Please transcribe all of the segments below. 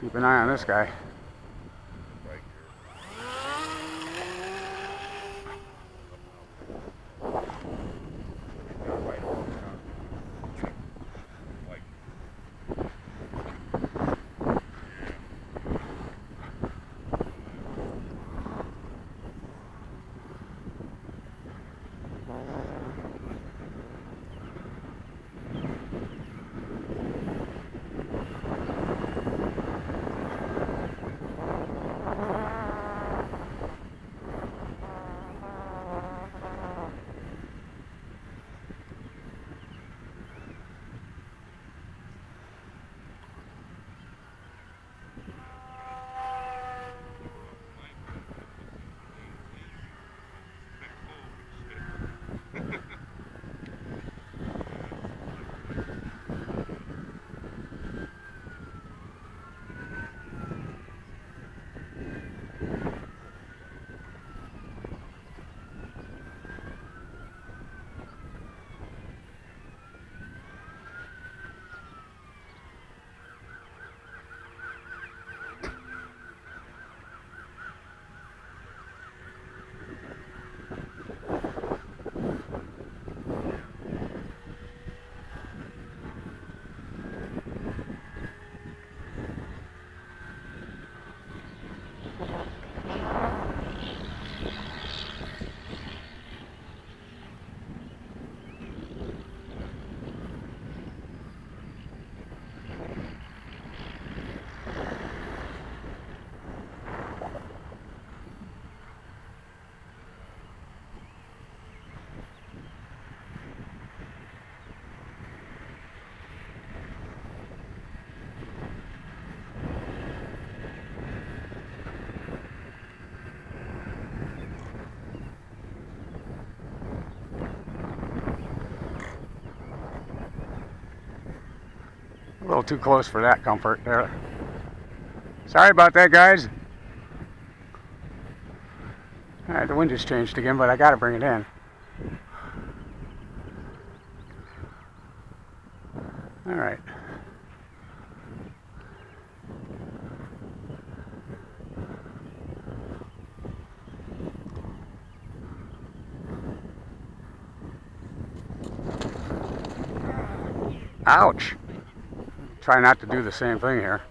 Keep an eye on this guy. Yeah. A little too close for that comfort there. Sorry about that, guys. Alright, the wind just changed again, but I gotta bring it in. Alright. Ouch. Try not to do the same thing here.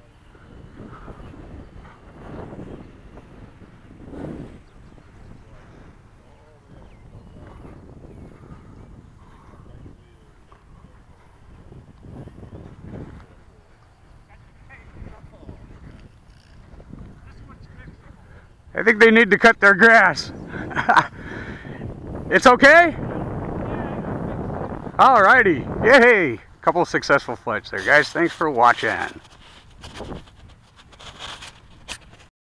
I think they need to cut their grass. it's okay? Alrighty. Yay! Couple successful flights there, guys. Thanks for watching.